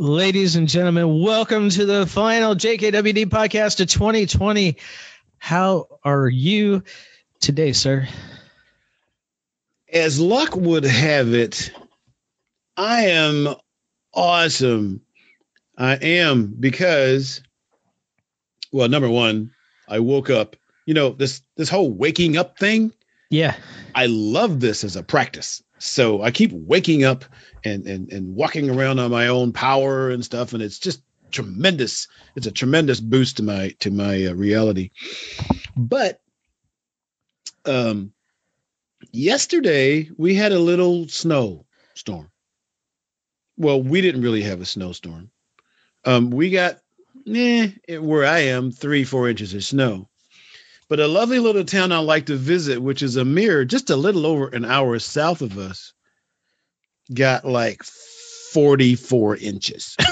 Ladies and gentlemen, welcome to the final JKWD podcast of 2020. How are you today, sir? As luck would have it, I am awesome. I am because, well, number one, I woke up. You know this this whole waking up thing. Yeah, I love this as a practice. So I keep waking up and and and walking around on my own power and stuff, and it's just tremendous. It's a tremendous boost to my to my uh, reality. But um, yesterday we had a little snow storm. Well, we didn't really have a snowstorm. Um, we got, eh, where I am, three four inches of snow. But a lovely little town I like to visit, which is a mere just a little over an hour south of us, got like 44 inches.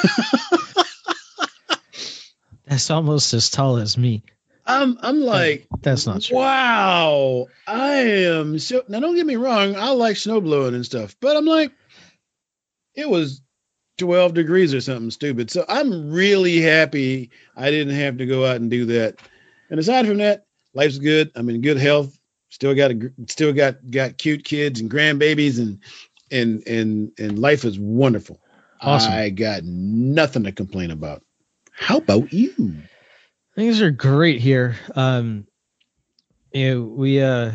That's almost as tall as me. I'm I'm like that's not true. Wow, I am so now. Don't get me wrong, I like snow blowing and stuff, but I'm like, it was 12 degrees or something stupid. So I'm really happy I didn't have to go out and do that. And aside from that, life's good. I'm in good health. Still got a still got got cute kids and grandbabies and and and and life is wonderful. Awesome. I got nothing to complain about. How about you? Things are great here. Um, you know, we uh,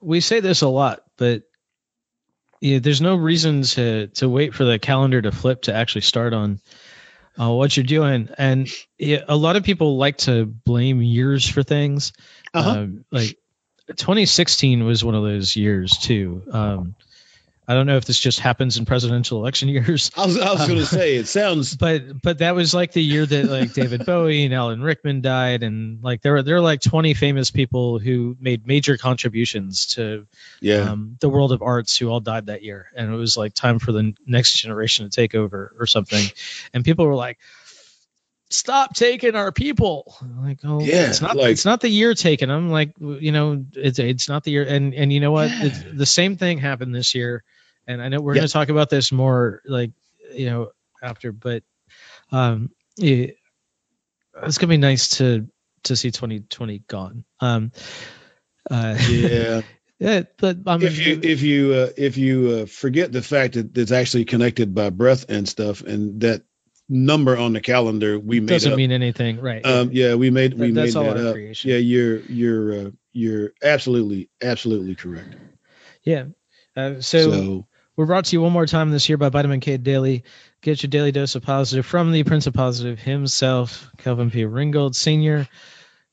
we say this a lot, but yeah, there's no reason to to wait for the calendar to flip to actually start on uh, what you're doing. And yeah, a lot of people like to blame years for things. Uh-huh. Um, like 2016 was one of those years too. Um, I don't know if this just happens in presidential election years. I was, I was going to say it sounds, but but that was like the year that like David Bowie and Alan Rickman died, and like there were there were like 20 famous people who made major contributions to yeah um, the world of arts who all died that year, and it was like time for the next generation to take over or something, and people were like, stop taking our people. I'm like, oh, yeah, it's not like, it's not the year taking I'm like, you know, it's it's not the year. And and you know what? Yeah. the same thing happened this year and I know we're going to talk about this more, like you know, after, but um, it, it's gonna be nice to to see 2020 gone. Um, uh, yeah. Yeah, but I mean, if you if you uh, if you uh, forget the fact that it's actually connected by breath and stuff, and that number on the calendar we made It doesn't up, mean anything, right? Um, yeah, we made we that, made that up. Creation. Yeah, you're you're uh, you're absolutely absolutely correct. Yeah. Uh, so, so we're brought to you one more time this year by Vitamin K Daily. Get your daily dose of positive from the Prince of Positive himself, Kelvin P. Ringgold Sr.,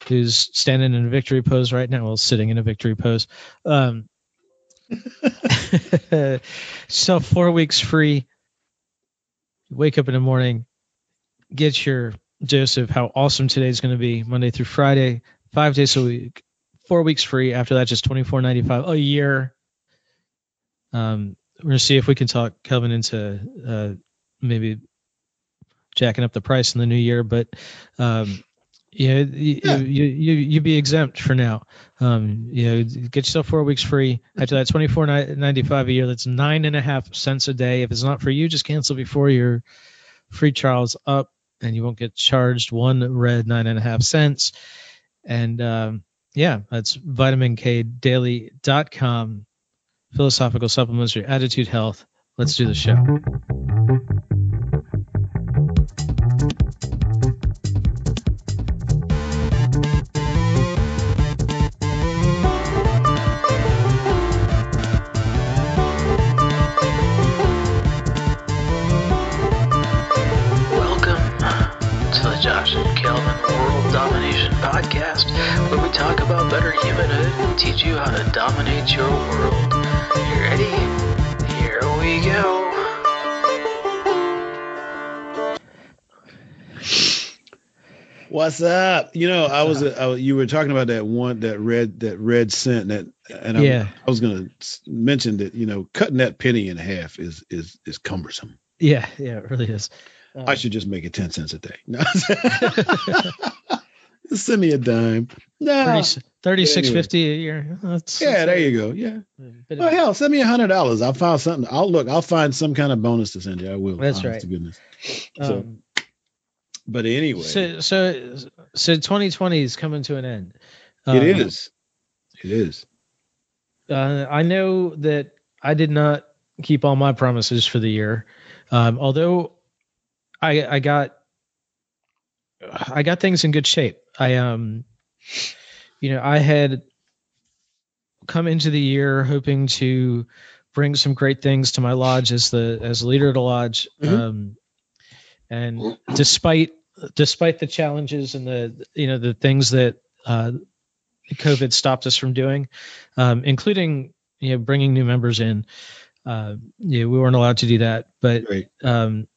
who's standing in a victory pose right now. Well, sitting in a victory pose. Um, so, four weeks free. Wake up in the morning, get your dose of how awesome today's going to be Monday through Friday, five days a week, four weeks free. After that, just twenty four ninety five a year. Um, we're gonna see if we can talk Kelvin into uh, maybe jacking up the price in the new year, but um, yeah, you, yeah. you, you, you be exempt for now. Um, you know, get yourself four weeks free. After that, twenty four ninety five a year. That's nine and a half cents a day. If it's not for you, just cancel before your free trial's up, and you won't get charged one red nine and a half cents. And um, yeah, that's vitaminkdaily.com philosophical supplements, your attitude health. Let's do the show. Podcast, where we talk about better humanhood and teach you how to dominate your world. You ready? Here we go. What's up? You know, I was, uh, I, you were talking about that one, that red, that red scent, that, and I, yeah. I was going to mention that you know, cutting that penny in half is is is cumbersome. Yeah, yeah, it really is. I should just make it ten cents a day. No. Send me a dime. No. 30, 3650 a year. That's, Yeah, that's there you go. Yeah. Well, hell, send me a hundred dollars. I'll find something. I'll look. I'll find some kind of bonus to send you. I will. That's right. To goodness. So, um, but anyway, so so so 2020 is coming to an end. it Um, is. It is. Uh, I know that I did not keep all my promises for the year, um, although I I got I got things in good shape. I um, you know, I had come into the year hoping to bring some great things to my lodge as the as leader of the lodge. Mhm. Um, and despite despite the challenges and the you know the things that uh, COVID stopped us from doing, um, including you know bringing new members in. Uh, yeah, we weren't allowed to do that, but Right. um,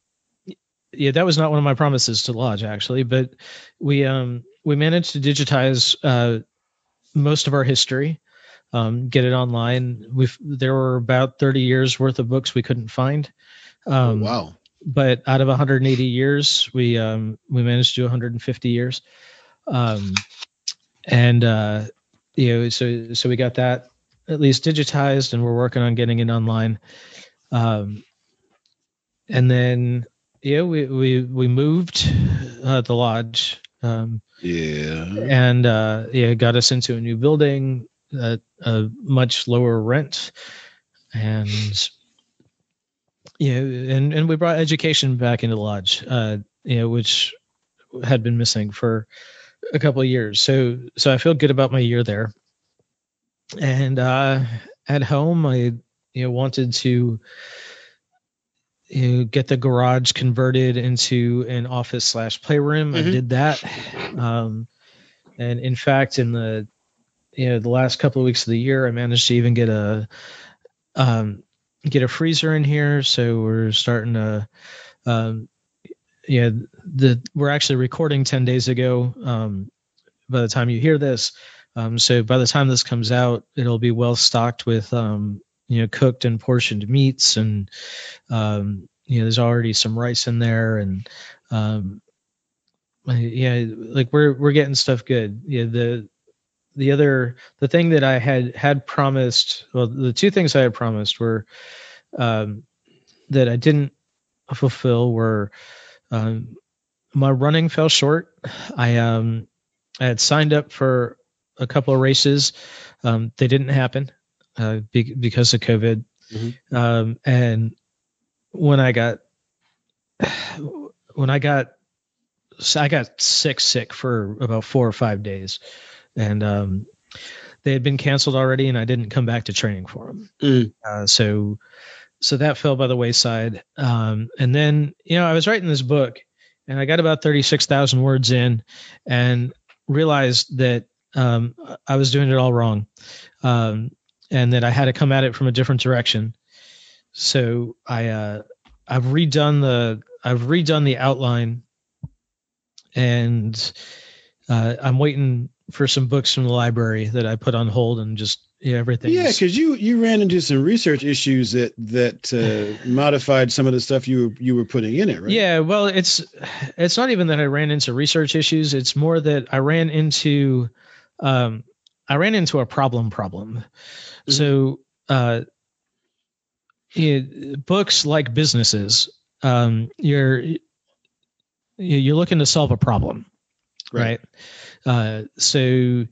yeah, that was not one of my promises to lodge actually. But we um, we managed to digitize uh, most of our history, um, get it online. We there were about thirty years worth of books we couldn't find. Oh, Um, wow. but out of 180 years, we um, we managed to do 150 years, um, and uh, you know, so so we got that at least digitized, and we're working on getting it online. Um, and then yeah, we we we moved uh, the lodge, um, Yeah. and uh, yeah, got us into a new building at a much lower rent, and yeah, and and we brought education back into the lodge, uh, you know, which had been missing for a couple of years. So so I feel good about my year there. And uh, at home, I you know wanted to you get the garage converted into an office slash playroom. I Mhm. did that, um, and in fact, in the you know the last couple of weeks of the year, I managed to even get a um, get a freezer in here. So we're starting to um, yeah the we're actually recording 10 days ago um, by the time you hear this um, so by the time this comes out it'll be well stocked with um, you know cooked and portioned meats and um, you know there's already some rice in there and um, yeah like we're we're getting stuff good yeah the the other the thing that i had had promised well the two things i had promised were um, that i didn't fulfill were um, my running fell short. I um I had signed up for a couple of races. Um, they didn't happen uh, be- because of COVID. Mhm. Um, and when I got when I got I got sick sick for about four or five days, and um, they had been canceled already, and I didn't come back to training for them. Mm. Uh, so so that fell by the wayside. Um, and then, you know, I was writing this book and I got about 36,000 words in and realized that um, I was doing it all wrong um, and that I had to come at it from a different direction. So I, uh, I've redone the, I've redone the outline and uh, I'm waiting for some books from the library that I put on hold and just yeah, everything. Yeah, because you you ran into some research issues that that uh, modified some of the stuff you were you were putting in it, right? Yeah, well, it's it's not even that I ran into research issues. It's more that I ran into um, I ran into a problem problem. Mhm. So uh, yeah, books like businesses, um, you're you're looking to solve a problem, Right. right? Uh, so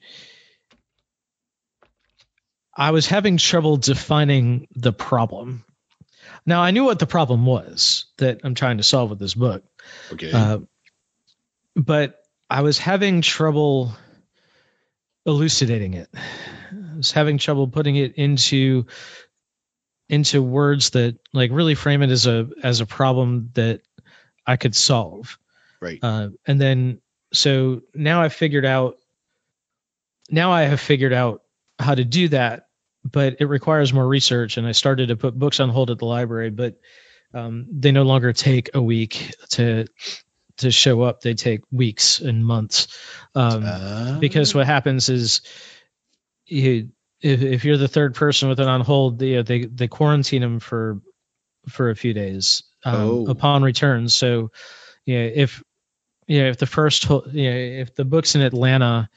I was having trouble defining the problem. Now I knew what the problem was that I'm trying to solve with this book, Okay. uh, but I was having trouble elucidating it. I was having trouble putting it into into words that like really frame it as a as a problem that I could solve. right. Uh, and then so now I've figured out now I have figured out how to do that, but it requires more research. And I started to put books on hold at the library, but um, they no longer take a week to to show up. They take weeks and months. Um, Uh, because what happens is you if, if you're the third person with it on hold they they, they quarantine them for for a few days um, Oh. upon return so yeah if you know, if the first, you know, if the book's in Atlanta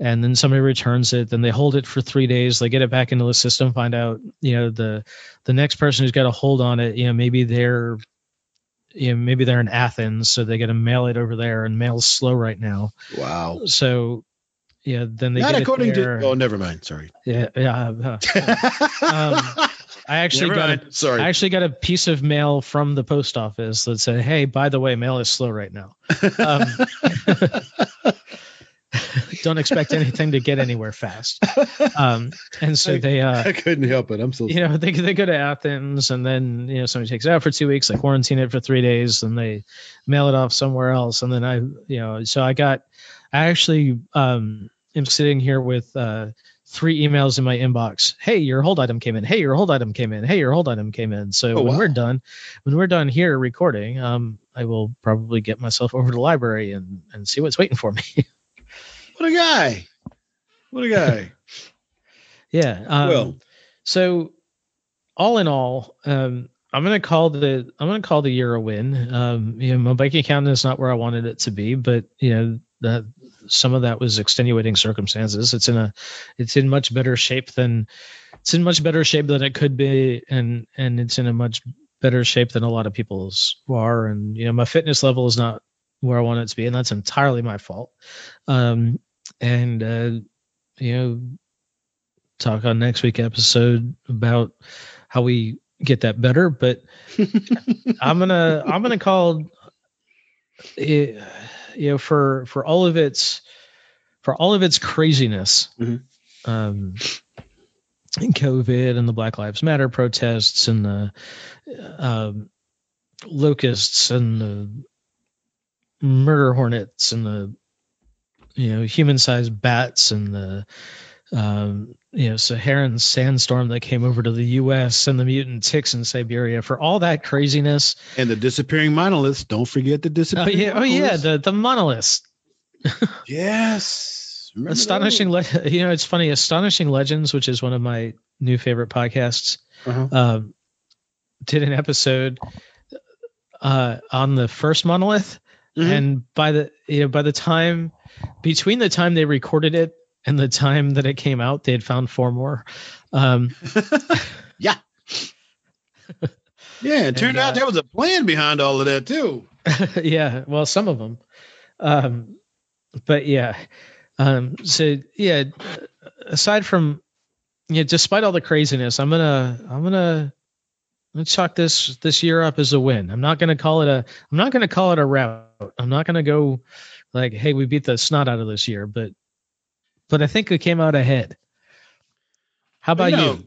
and then somebody returns it, then they hold it for three days, they get it back into the system, find out, you know, the, the next person who's got a hold on it, you know, maybe they're, you know, maybe they're in Athens, so they got to mail it over there and mail's slow right now. Wow. So, yeah, then they Not get according it there. to. Oh, never mind. Sorry. yeah, yeah. uh, um, I actually Never got a. Sorry. I actually got a piece of mail from the post office that said, "Hey, by the way, mail is slow right now. Um, don't expect anything to get anywhere fast." Um, and so they, uh, I couldn't help it. I'm so. you know, they they go to Athens, and then you know somebody takes it out for two weeks, they quarantine it for three days, and they mail it off somewhere else, and then I, you know, so I got, I actually um, am sitting here with. Uh, Three emails in my inbox. Hey, your hold item came in. Hey, your hold item came in. Hey, your hold item came in. So Oh, when wow. we're done, when we're done here recording, um, I will probably get myself over to the library and and see what's waiting for me. What a guy. What a guy. yeah. Um, well, so all in all, um, I'm gonna call the I'm gonna call the year a win. Um, you know, my bank account is not where I wanted it to be, but you know that some of that was extenuating circumstances. It's in a it's in much better shape than it's in much better shape than it could be, and and it's in a much better shape than a lot of people's are. And you know, my fitness level is not where I want it to be, and that's entirely my fault. Um, and uh, you know, talk on next week episode about how we get that better. But I'm gonna I'm gonna call it, you know for for all of its for all of its craziness, Mhm. um, and COVID and the Black Lives Matter protests and the um, locusts and the murder hornets and the you know human-sized bats and the um, you know Saharan sandstorm that came over to the U.S. and the mutant ticks in Siberia for all that craziness. and the disappearing monoliths. Don't forget the Oh disappearing. yeah, oh yeah, the the monoliths. yes. Remember Astonishing, le- you know, it's funny. Astonishing Legends, which is one of my new favorite podcasts, Uh-huh. um, did an episode uh, on the first monolith, Mhm. and by the you know by the time between the time they recorded it and the time that it came out, they had found four more. Um, yeah. Yeah, it turned And, out uh, there was a plan behind all of that too. yeah, well, some of them. Um, but yeah, um, so yeah. Aside from, yeah, despite all the craziness, I'm gonna, I'm gonna, let's chalk this this year up as a win. I'm not gonna call it a, I'm not gonna call it a rout. I'm not gonna go like, hey, we beat the snot out of this year, but, but I think we came out ahead. How about You know, you?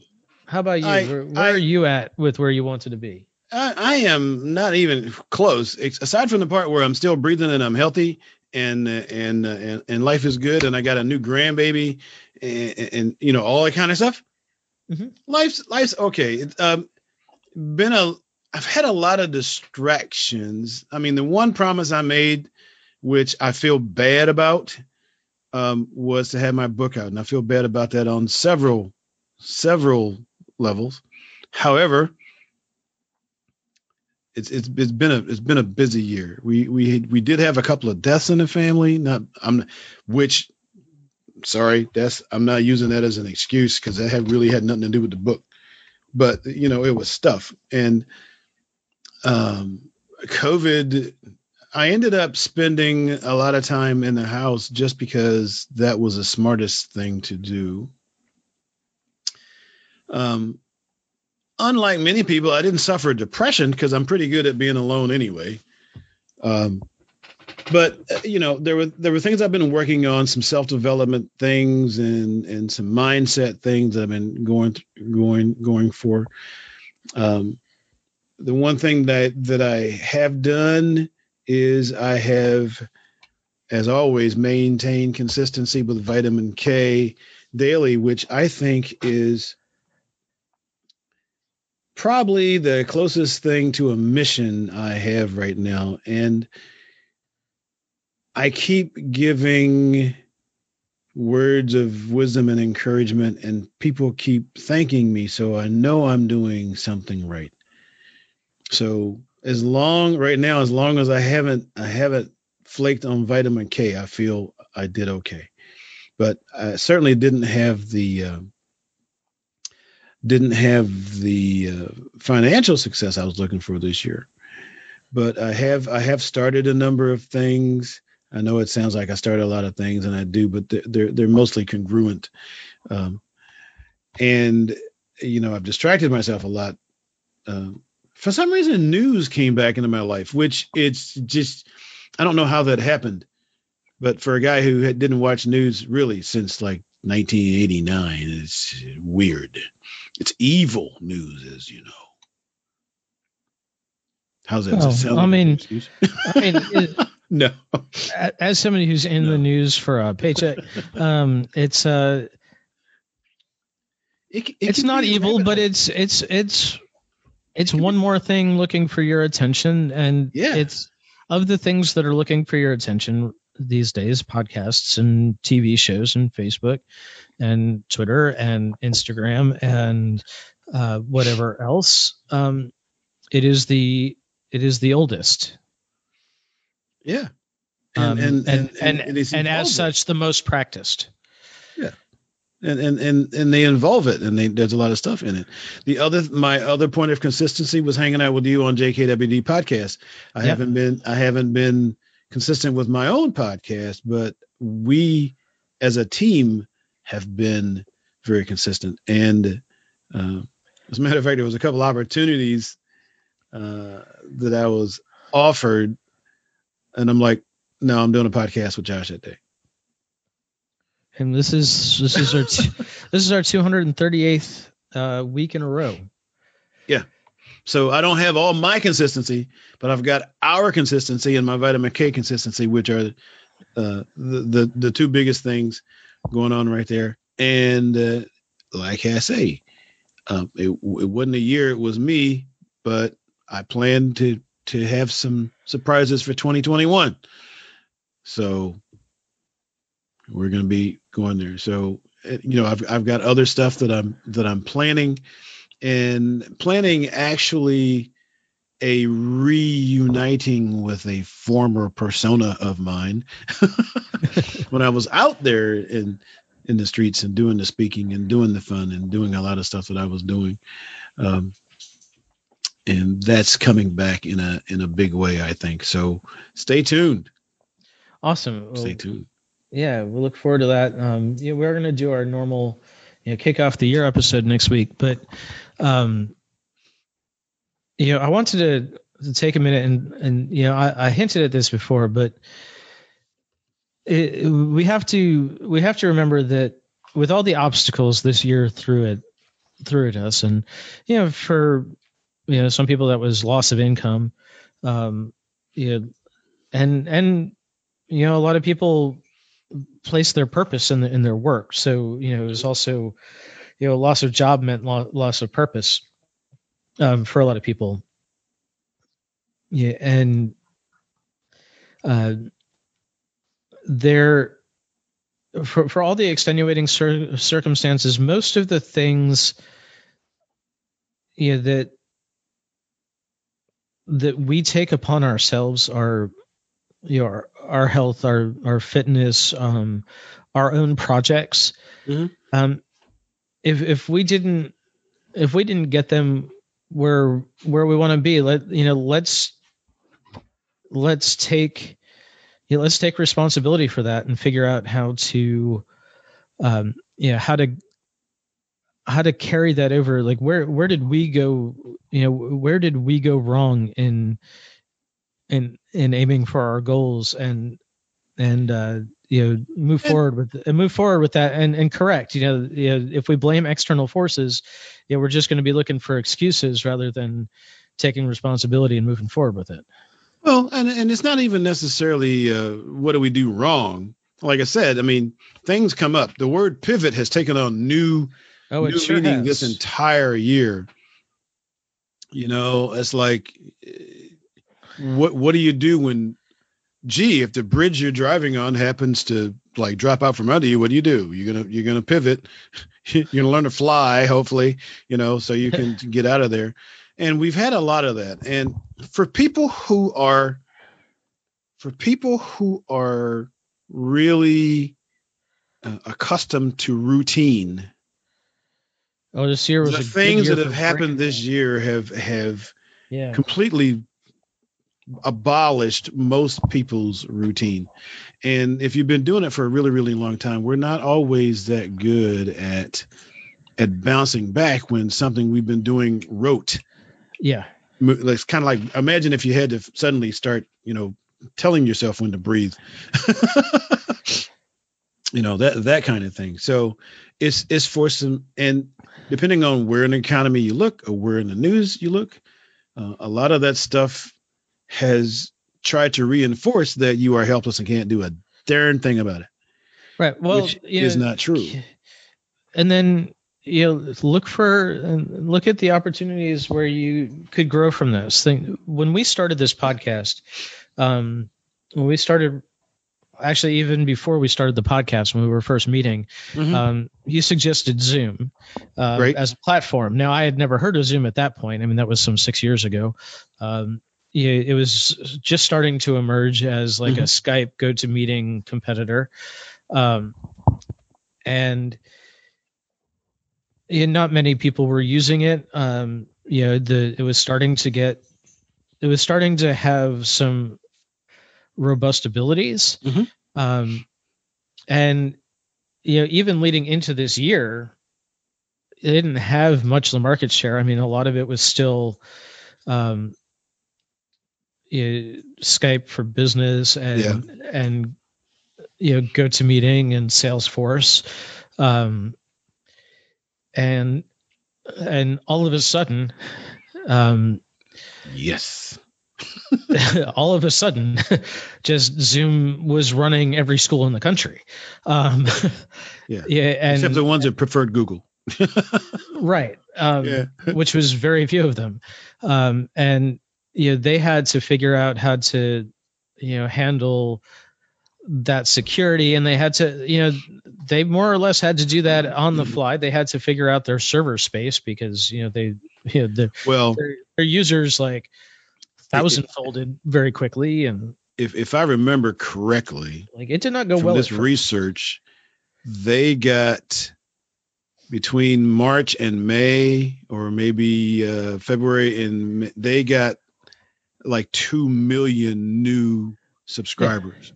How about you? I- where where I- are you at with where you wanted to be? I, I am not even close. Aside from the part where I'm still breathing and I'm healthy and uh, and uh, and, and life is good and I got a new grandbaby and, and you know all that kind of stuff. Mhm. Life's life's okay. Um, been a I've had a lot of distractions. I mean, the one promise I made, which I feel bad about, um, was to have my book out, and I feel bad about that on several several levels. However, it's it's it's been a it's been a busy year. We we we did have a couple of deaths in the family. Not I'm which sorry, that's I'm not using that as an excuse because that had really had nothing to do with the book. But you know, it was stuff. And um COVID I ended up spending a lot of time in the house just because that was the smartest thing to do. Um, unlike many people, I didn't suffer depression because I'm pretty good at being alone anyway. Um, but uh, you know, there were there were things I've been working on, some self development things, and and some mindset things I've been going going going for. Um, the one thing that that I have done is I have, as always, maintained consistency with vitamin K daily, which I think is probably the closest thing to a mission I have right now. And I keep giving words of wisdom and encouragement, and people keep thanking me. So I know I'm doing something right. So as long right now, as long as I haven't I haven't flaked on vitamin K, I feel I did okay. But I certainly didn't have the uh, didn't have the uh, financial success I was looking for this year. But I have I have started a number of things. I know it sounds like I started a lot of things, and I do, but they're they're, mostly congruent. Um, and you know, I've distracted myself a lot. Uh, for some reason, news came back into my life, which it's just I don't know how that happened. But for a guy who had, didn't watch news really since like 1989, it's weird. It's evil news, as you know. How's that? Well, I mean-? I mean, it, no. as somebody who's in No. the news for a paycheck, um, it's uh, It, it it's not evil, but it's it's it's it's one more thing looking for your attention, and Yeah. it's of the things that are looking for your attention these days: podcasts and TV shows and Facebook and Twitter and Instagram and uh, whatever else. Um, it is the it is the oldest. Yeah. Um, And and and and, and as such, the most practiced. Yeah. and and and and they involve it and they, there's a lot of stuff in it the other my other point of consistency was hanging out with you on jkwd podcast i haven't been i haven't been consistent with my own podcast but we as a team have been very consistent and uh, as a matter of fact there was a couple opportunities uh, that i was offered and i'm like no i'm doing a podcast with josh that day And this is this is our t- this is our 238th uh, week in a row. Yeah. So I don't have all my consistency, but I've got our consistency and my vitamin K consistency, which are uh, the, the the two biggest things going on right there. And uh, like I say, um, it, it wasn't a year; it was me. But I plan to to have some surprises for 2021. So we're going to be going there. So uh, you know, I've I've got other stuff that I'm that I'm planning and planning actually a reuniting with a former persona of mine when I was out there in in the streets and doing the speaking and doing the fun and doing a lot of stuff that I was doing. Um, and that's coming back in a in a big way, I think. So stay tuned. Awesome. Well, Stay tuned. yeah, we'll look forward to that. Um, yeah, we're going to do our normal, you know, kick off the year episode next week. But, um, you know, I wanted to, to take a minute and and you know, I, I hinted at this before, but it, we have to we have to remember that with all the obstacles this year threw it threw at us, and you know, for you know some people that was loss of income, um, you know, and and you know a lot of people place their purpose in the, in their work. So you know, it was also you know loss of job meant lo- loss of purpose um, for a lot of people. Yeah, and uh, there for for all the extenuating cir- circumstances, most of the things you know that that we take upon ourselves are you know our, our health our our fitness um our own projects Mhm. um if if we didn't if we didn't get them where where we want to be let you know let's let's take you know, let's take responsibility for that and figure out how to um you know how to how to carry that over like where where did we go you know where did we go wrong in in in aiming for our goals and and uh you know move And- forward with and move forward with that and and correct you know, you know if we blame external forces you know we're just going to be looking for excuses rather than taking responsibility and moving forward with it Well, and and it's not even necessarily uh, what do we do wrong. Like I said, I mean, things come up. The word pivot has taken on new oh new sure meaning has. this entire year. You know, it's like, what what do you do when, gee, if the bridge you're driving on happens to like drop out from under you, what do you do? You're gonna you're gonna pivot. you're gonna learn to fly, hopefully, you know, so you can get out of there. And we've had a lot of that. And for people who are for people who are really uh, accustomed to routine, Oh, this year was the things that have happened this year have have Yeah. completely abolished most people's routine. And if you've been doing it for a really, really long time, we're not always that good at at bouncing back when something we've been doing rote. Yeah. It's kind of like imagine if you had to suddenly start, you know, telling yourself when to breathe. you know that that kind of thing. So it's it's for some and depending on where in the economy you look or where in the news you look, uh, a lot of that stuff has tried to reinforce that you are helpless and can't do a darn thing about it, Right. Well, which is know, not true. and then you know look for and look at the opportunities where you could grow from this thing when we started this podcast um when we started actually even before we started the podcast when we were first meeting Mhm. um you suggested zoom uh, Right. as a platform now i had never heard of zoom at that point i mean that was some six years ago um yeah, it was just starting to emerge as like a Skype go-to-meeting competitor, um, and yeah, not many people were using it. Um, you know, the it was starting to get, it was starting to have some robust abilities, Mhm. um, and you know, even leading into this year, it didn't have much of the market share. I mean, a lot of it was still. Um, you know, Skype for business and and you know GoToMeeting and Salesforce, um, and and all of a sudden, um, Yes. all of a sudden, just Zoom was running every school in the country. Um, Yeah. yeah, and Except the ones that preferred Google. right, um, yeah. which was very few of them, um, and you know they had to figure out how to you know handle that security and they had to you know they more or less had to do that on the fly they had to figure out their server space because you know they you know the, Well, their, their users like thousand unfolded very quickly and if if I remember correctly, like it did not go from well this research, they got between March and May, or maybe uh, February and Ma- they got like two million new subscribers.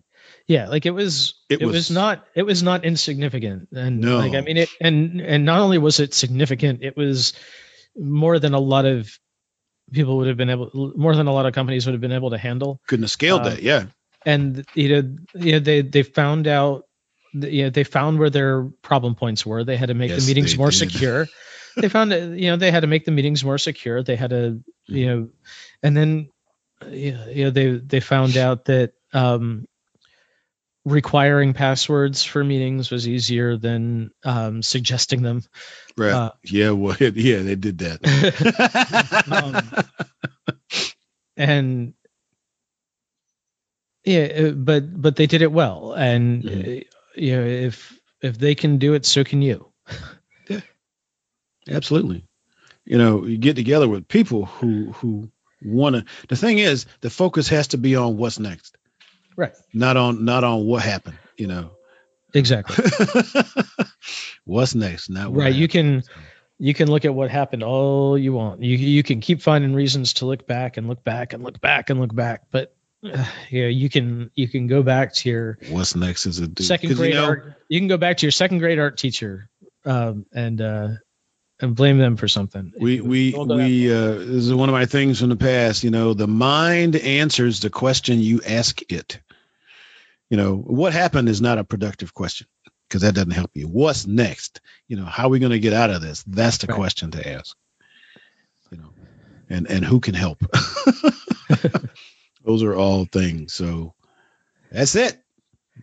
yeah like it was It it, was, was- not it was not insignificant and No. like i mean it and and not only was it significant it was more than a lot of people would have been able more than a lot of companies would have been able to handle Couldn't have scaled Uh, that. Yeah. and you know, you know they they found out you know, they found where their problem points were they had to make Yes, the meetings they more did. secure they found that, you know they had to make the meetings more secure they had to Mm-hmm. you know and then you know, you know they they found out that um requiring passwords for meetings was easier than um suggesting them Right. uh, yeah. Well. Yeah. They did that. Um, and yeah uh, but but they did it well and uh, you know if if they can do it so can you yeah. Absolutely. You know, you get together with people who who want to. The thing is, the focus has to be on what's next, right. Not on not on what happened. You know, exactly. What's next, not what right you can you can look at what happened all you want. You you can keep finding reasons to look back and look back and look back and look back but uh, yeah you can you can go back to your What's next is a second 'Cause, you grade know, art you can go back to your second grade art teacher um, and uh and blame them for something We we Don't go that we uh, this is one of my things from the past. You know, the mind answers the question you ask it. You know, what happened is not a productive question because that doesn't help you. What's next? You know, how are we going to get out of this? That's the Right. question to ask. You know, and and who can help? Those are all things. So that's it.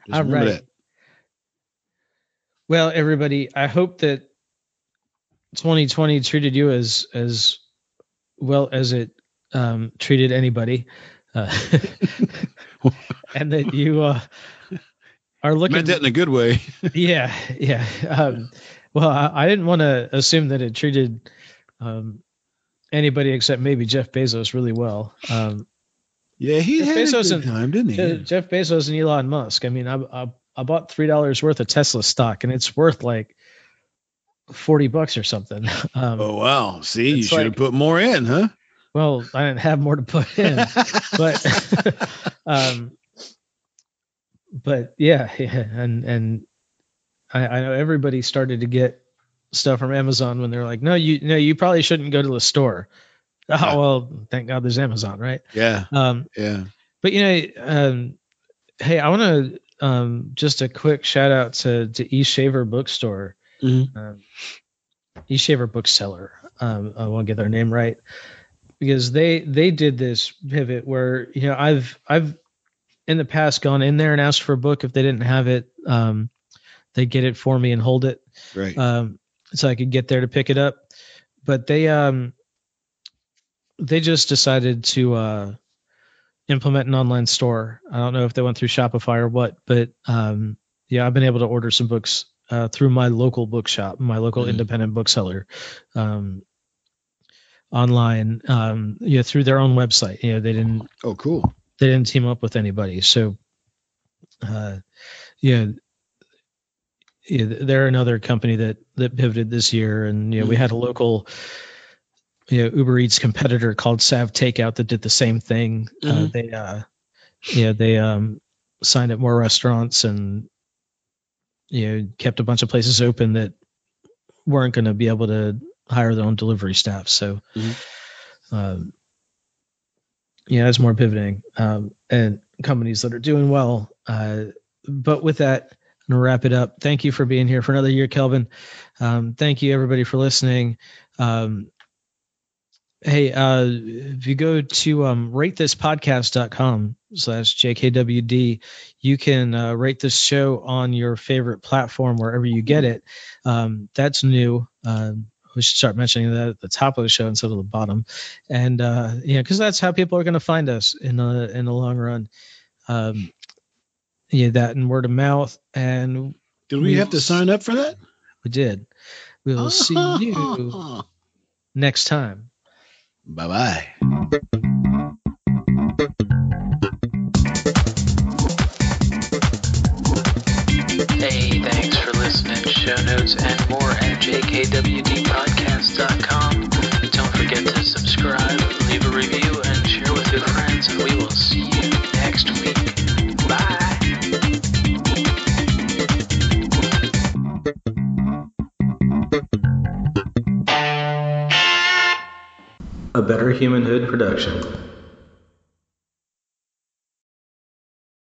Just All right. that. Well, everybody, I hope that 2020 treated you as as well as it um, treated anybody, uh, and that you uh, are looking. Meant that in a good way. yeah, yeah. Um, well, I, I didn't want to assume that it treated um, anybody except maybe Jeff Bezos really well. Um, Yeah, he Jeff had a Bezos good and- time, didn't he? Jeff Bezos and Elon Musk. I mean, I I, I bought three dollars worth of Tesla stock, and it's worth like forty bucks or something. Um, Oh wow! See, you should have like- put more in, huh? Well, I didn't have more to put in, but um, but yeah, yeah, and and I, I know everybody started to get stuff from Amazon when they're like, no, you no, you probably shouldn't go to the store. Oh well, thank God there's Amazon, right? Yeah, Um, yeah. but you know, um, hey, I want to um, just a quick shout out to to E Shaver Bookstore, Mhm. um, E Shaver Bookseller. Um, I want to get their name right because they they did this pivot where you know I've I've in the past gone in there and asked for a book if they didn't have it, um, they get it for me and hold it Right. um, so I could get there to pick it up. But they um, they just decided to uh, implement an online store. I don't know if they went through Shopify or what, but um, yeah, I've been able to order some books uh, through my local bookshop, my local Mhm. independent bookseller, um, online. Um, yeah, through their own website. You know, they didn't oh, cool. they didn't team up with anybody. So, uh, yeah, yeah, they're another company that that pivoted this year, and you know, we had a local, you know, Uber Eats competitor called Sav Takeout that did the same thing. Uh, Mhm. they, uh, yeah, they um, signed up more restaurants and you know kept a bunch of places open that weren't going to be able to hire their own delivery staff. So. Mhm. Um, yeah, it's more pivoting um, and companies that are doing well. Uh, but with that, I'm gonna wrap it up. Thank you for being here for another year, Kelvin. Um, thank you everybody for listening. Um, hey, uh, if you go to um, ratethispodcast.com slash jkwd, you can uh, rate this show on your favorite platform wherever you get it. Um, that's new. Um, we should start mentioning that at the top of the show instead of the bottom and uh yeah because that's how people are going to find us in the in the long run um yeah that and word of mouth and Did we have to sign up for that? we did we will see you next time Bye bye. Hey, thanks for listening. Show notes and more at jkwdpodcast.com. Don't forget to subscribe, a better humanhood production